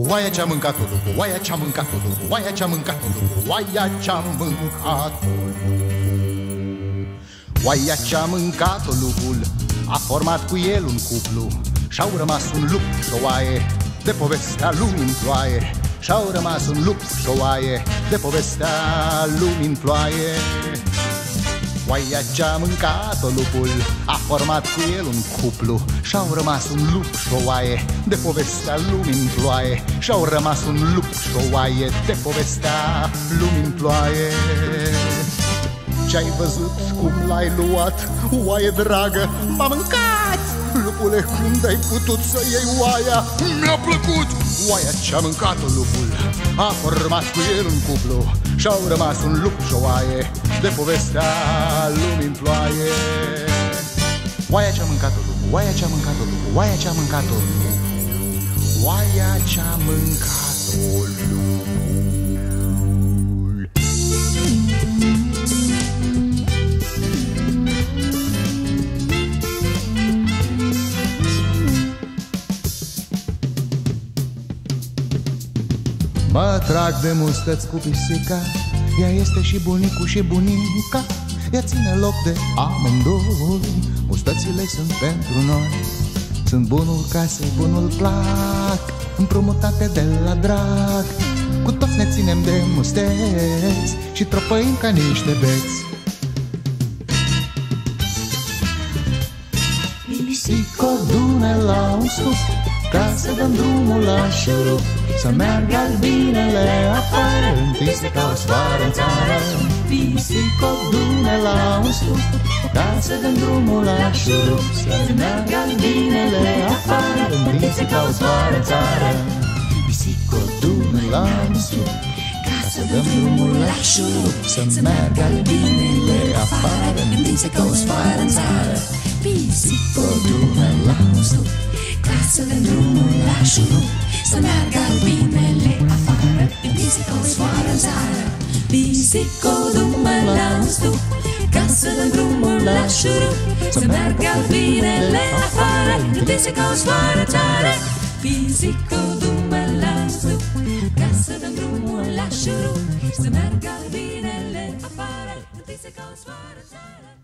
Oaia ce-a mâncat-o lupul, oaia ce-a mâncat-o lupul, oaia ce-a mâncat-o lupul, oaia ce-a mâncat-o Oaia ce-a mâncat-o lupul, a format cu el un cuplu Și-au rămas un lup și o oaie, de povestea lumii în ploaie. Și-au rămas un lup și o oaie, de povestea lumii în ploaie Oaia ce-a mâncat-o lupul? A format cu el un cuplu. Și-au rămas un lup și o oaie De povestea lumii în ploaie. Și-au rămas un lup și o oaie De povestea lumii în ploaie. Ce-ai văzut, cum l-ai luat? Oaie dragă, m-a mâncat Lupule, cum ai putut să iei oaia? Mi-a plăcut! Oaia ce-a mâncat-o lupul A format cu el un cuplu Și-au rămas un lup și o oaie De povestea lumii în ploaie Oaia ce-a mâncat-o lupul, oaia ce-a mâncat-o lupul Oaia ce-a mâncat-o lupul Oaia ce-a mâncat-o lupul Mă trag de mustăți cu pisica. Ea este și bunicul și bunica. Ea ține loc de amândoi. Mustățile sunt pentru noi. Sunt bunul casei, bunul plac Împrumutate de la drag Cu toți ne ținem de musteți Și tropăim ca niște beți. Pisico dune la un stup Ca să dăm drumul la șurup să meargă albinele afară Întinse ca o soară în țară. Pisico dune la un stup Ca să dăm drumul la șurup Să meargă albinele afară Întinse ca o soară în țară. Pisico dune la un stup Ca să dăm drumul la șurup Să meargă albinele afară Întinse ca o soară în țară. Pisico dune la un stup Ca să dăm drumul la șurup să meargă albinele afară. Întinse ca o soară în țară Pisico, du-mă la un stup Ca să dăm drumul la șurup Să meargă albinele afară. Întinse ca o soară în țară Pisico, du-mă la un stup Ca să dăm drumul la șurup Să meargă albinele afară. Întinse ca o soară în țară